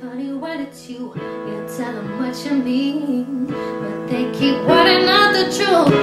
funny what it's you. You tell them what you mean, but they keep wanting out the truth.